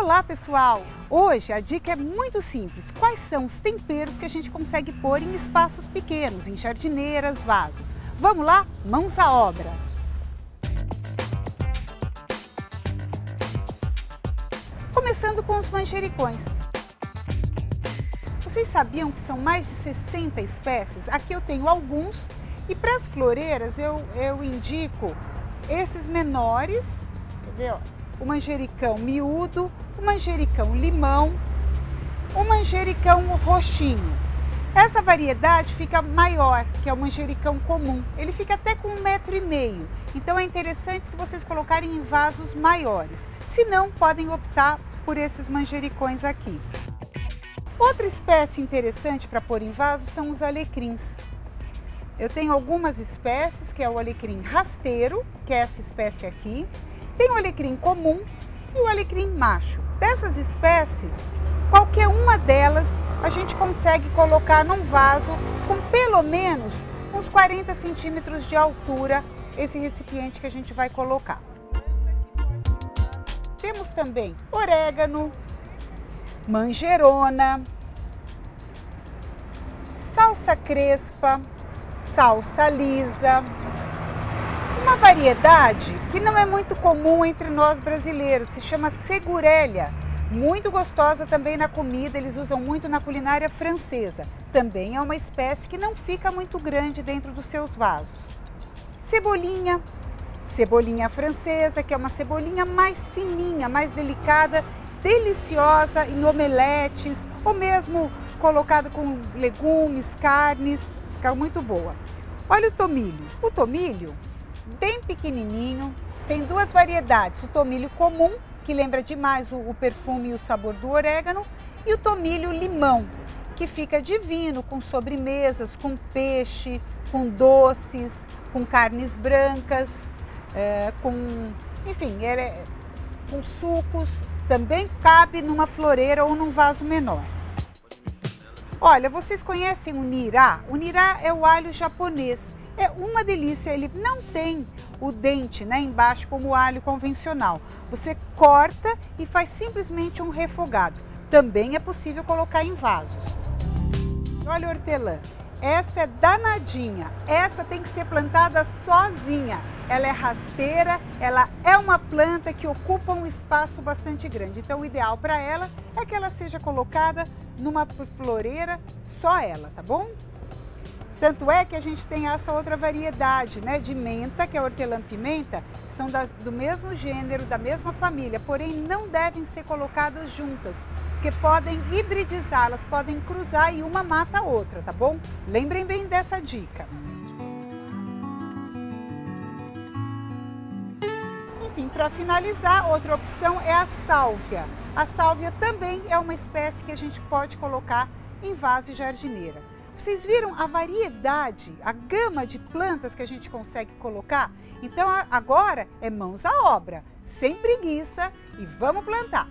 Olá pessoal! Hoje a dica é muito simples. Quais são os temperos que a gente consegue pôr em espaços pequenos, em jardineiras, vasos? Vamos lá? Mãos à obra! Começando com os manjericões. Vocês sabiam que são mais de 60 espécies? Aqui eu tenho alguns e para as floreiras eu, eu indico esses menores, entendeu? O manjericão miúdo, o manjericão limão, o manjericão roxinho. Essa variedade fica maior que é o manjericão comum. Ele fica até com um metro e meio. Então é interessante se vocês colocarem em vasos maiores. Se não, podem optar por esses manjericões aqui. Outra espécie interessante para pôr em vasos são os alecrins. Eu tenho algumas espécies, que é o alecrim rasteiro, que é essa espécie aqui. Tem o alecrim comum e o alecrim macho. Dessas espécies, qualquer uma delas a gente consegue colocar num vaso com pelo menos uns 40 centímetros de altura esse recipiente que a gente vai colocar. Temos também orégano, manjerona, salsa crespa, salsa lisa, uma variedade que não é muito comum entre nós brasileiros, se chama segurelha. Muito gostosa também na comida, eles usam muito na culinária francesa. Também é uma espécie que não fica muito grande dentro dos seus vasos. Cebolinha, cebolinha francesa, que é uma cebolinha mais fininha, mais delicada, deliciosa em omeletes ou mesmo colocada com legumes, carnes, fica muito boa. Olha o tomilho. O tomilho bem pequenininho. Tem duas variedades, o tomilho comum, que lembra demais o, o perfume e o sabor do orégano, e o tomilho limão, que fica divino com sobremesas, com peixe, com doces, com carnes brancas, é, com, enfim, é, com sucos. Também cabe numa floreira ou num vaso menor. Olha, vocês conhecem o nirá? O nirá é o alho japonês. É uma delícia, ele não tem o dente né, embaixo como o alho convencional. Você corta e faz simplesmente um refogado. Também é possível colocar em vasos. Olha a hortelã, essa é danadinha, essa tem que ser plantada sozinha. Ela é rasteira, ela é uma planta que ocupa um espaço bastante grande. Então o ideal para ela é que ela seja colocada numa floreira, só ela, tá bom? Tanto é que a gente tem essa outra variedade né, de menta, que é hortelã-pimenta, são das, do mesmo gênero, da mesma família, porém não devem ser colocadas juntas, porque podem hibridizar, elas podem cruzar e uma mata a outra, tá bom? Lembrem bem dessa dica. Enfim, para finalizar, outra opção é a sálvia. A sálvia também é uma espécie que a gente pode colocar em vaso de jardineira. Vocês viram a variedade, a gama de plantas que a gente consegue colocar? Então agora é mãos à obra, sem preguiça e vamos plantar.